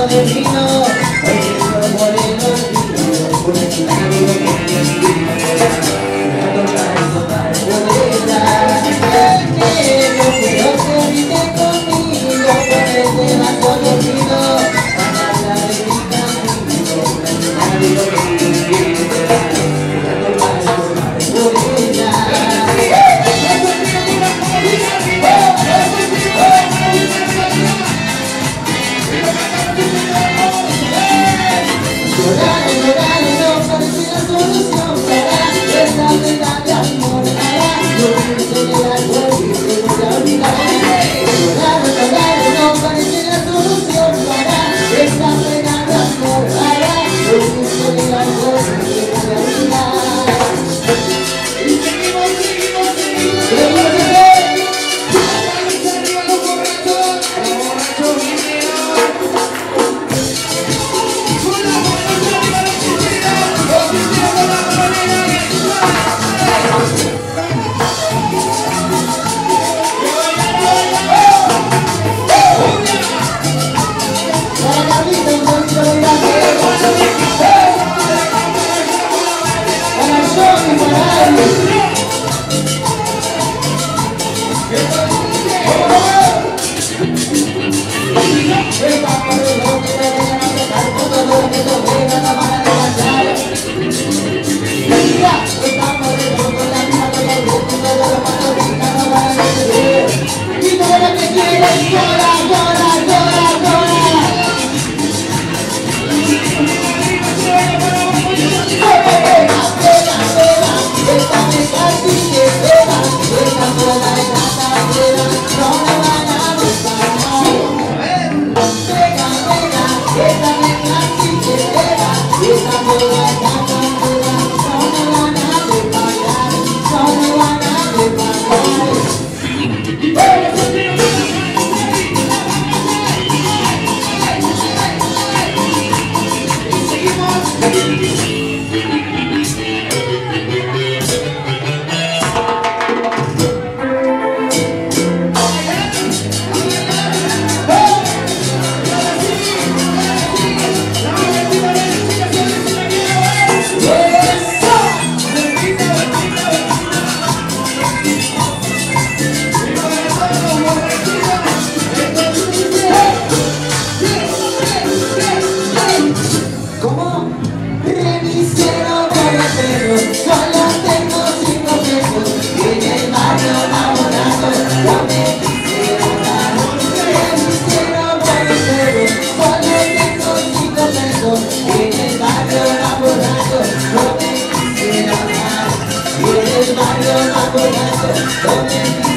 vaso de Hey, Papa, Bye. 我要